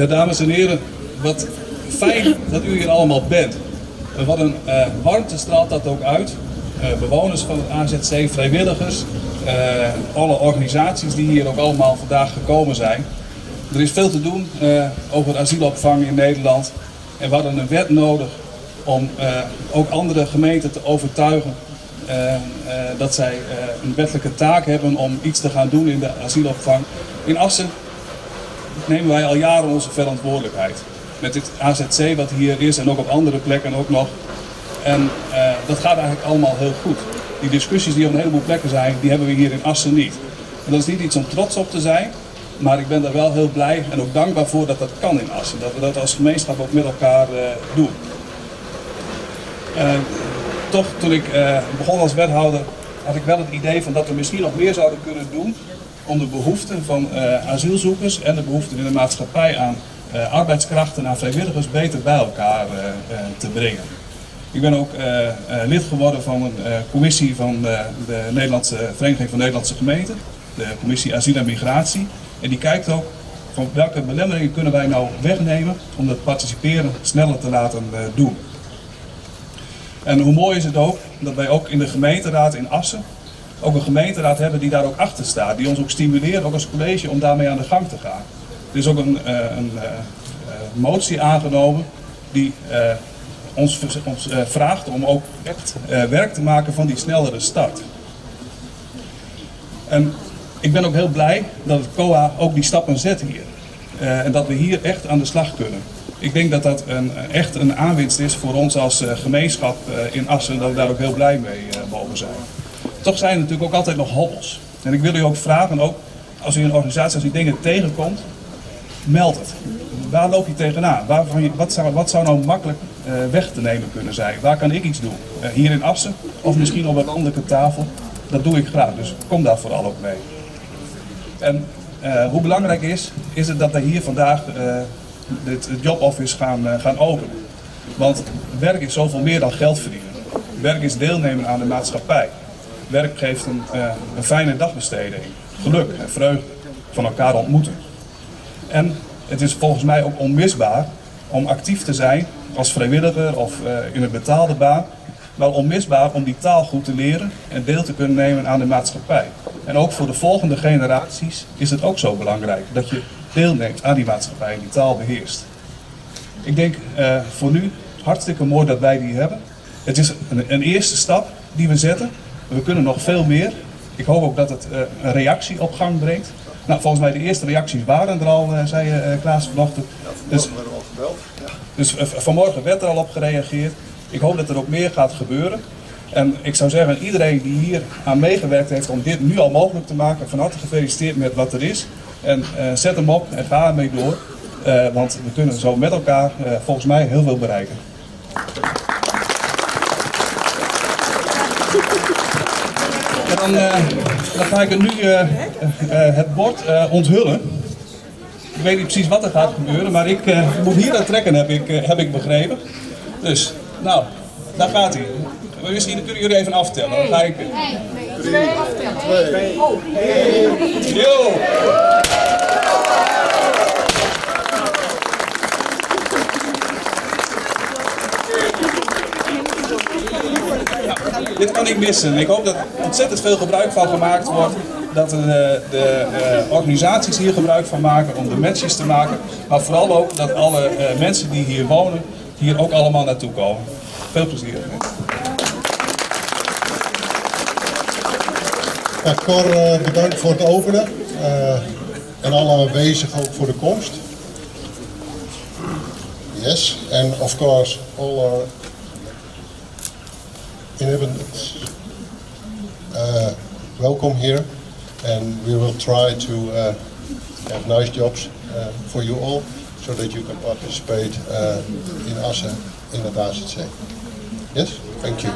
Ja, dames en heren, wat fijn dat u hier allemaal bent. En wat een uh, warmte straalt dat ook uit. Uh, bewoners van het AZC, vrijwilligers, uh, alle organisaties die hier ook allemaal vandaag gekomen zijn. Er is veel te doen over asielopvang in Nederland. En we hadden een wet nodig om ook andere gemeenten te overtuigen dat zij een wettelijke taak hebben om iets te gaan doen in de asielopvang. In Assen nemen wij al jaren onze verantwoordelijkheid. Met dit AZC wat hier is en ook op andere plekken ook nog. En uh, dat gaat eigenlijk allemaal heel goed. Die discussies die op een heleboel plekken zijn, die hebben we hier in Assen niet. En dat is niet iets om trots op te zijn, maar ik ben daar wel heel blij en ook dankbaar voor dat dat kan in Assen. Dat we dat als gemeenschap ook met elkaar uh, doen. Uh, toch, toen ik begon als wethouder, had ik wel het idee van dat we misschien nog meer zouden kunnen doen om de behoeften van uh, asielzoekers en de behoeften in de maatschappij aan uh, arbeidskrachten, aan vrijwilligers beter bij elkaar uh, te brengen. Ik ben ook lid geworden van een commissie van de Nederlandse Vereniging van Nederlandse Gemeenten, de commissie Asiel en Migratie. En die kijkt ook van welke belemmeringen kunnen wij nou wegnemen om dat participeren sneller te laten doen. En hoe mooi is het ook dat wij ook in de gemeenteraad in Assen ook een gemeenteraad hebben die daar ook achter staat. Die ons ook stimuleert, ook als college, om daarmee aan de gang te gaan. Er is ook een, uh, een uh, motie aangenomen die ons, ons vraagt om ook echt werk te maken van die snellere start. En ik ben ook heel blij dat het COA ook die stappen zet hier. en dat we hier echt aan de slag kunnen. Ik denk dat dat een, echt een aanwinst is voor ons als gemeenschap in Assen. Dat we daar ook heel blij mee mogen zijn toch zijn er natuurlijk ook altijd nog hobbels. En ik wil u ook vragen, ook als u een organisatie als die dingen tegenkomt, meld het. Waar loop je tegenaan? Waar, wat, zou, wat zou nou makkelijk uh, weg te nemen kunnen zijn? Waar kan ik iets doen? Uh, hier in Assen of misschien op een landelijke tafel? Dat doe ik graag, dus kom daar vooral ook mee. En uh, hoe belangrijk is, is het dat we hier vandaag het joboffice gaan, gaan openen. Want werk is zoveel meer dan geld verdienen. Werk is deelnemen aan de maatschappij werk geeft een, uh, een fijne dagbesteding. Geluk en vreugde van elkaar ontmoeten. En het is volgens mij ook onmisbaar om actief te zijn als vrijwilliger of uh, in een betaalde baan. Maar onmisbaar om die taal goed te leren en deel te kunnen nemen aan de maatschappij. En ook voor de volgende generaties is het ook zo belangrijk dat je deelneemt aan die maatschappij en die taal beheerst. Ik denk uh, voor nu hartstikke mooi dat wij die hebben. Het is een, een eerste stap die we zetten. We kunnen nog veel meer. Ik hoop ook dat het uh, een reactie op gang brengt. Nou, volgens mij de eerste reacties waren er al, uh, zei uh, Klaas vanochtend. Dus, al gebeld. Ja. dus vanmorgen werd er al op gereageerd. Ik hoop dat er ook meer gaat gebeuren. En ik zou zeggen, iedereen die hier aan meegewerkt heeft om dit nu al mogelijk te maken, van harte gefeliciteerd met wat er is. En zet hem op en ga ermee door. want we kunnen zo met elkaar volgens mij heel veel bereiken. Dan, uh, dan ga ik nu uh, uh, het bord onthullen. Ik weet niet precies wat er gaat gebeuren, maar ik moet hier aan trekken, heb ik, heb ik begrepen. Dus, nou, daar gaat hij. Misschien kunnen jullie even aftellen. Dan ga ik... Nee, twee aftellen. Twee. Oh, Yo! Dit kan ik missen. Ik hoop dat er ontzettend veel gebruik van gemaakt wordt. Dat de, de uh, organisaties hier gebruik van maken om de matches te maken. Maar vooral ook dat alle uh, mensen die hier wonen, hier ook allemaal naartoe komen. Veel plezier. Ja, Cor, uh, bedankt voor het openen. en alle aanwezigen ook voor de komst. Yes, and of course all our inhabitants. Uh, welcome here, and we will try to uh, have nice jobs uh, for you all, so that you can participate uh, in ASSE in het AZC. Yes, thank you.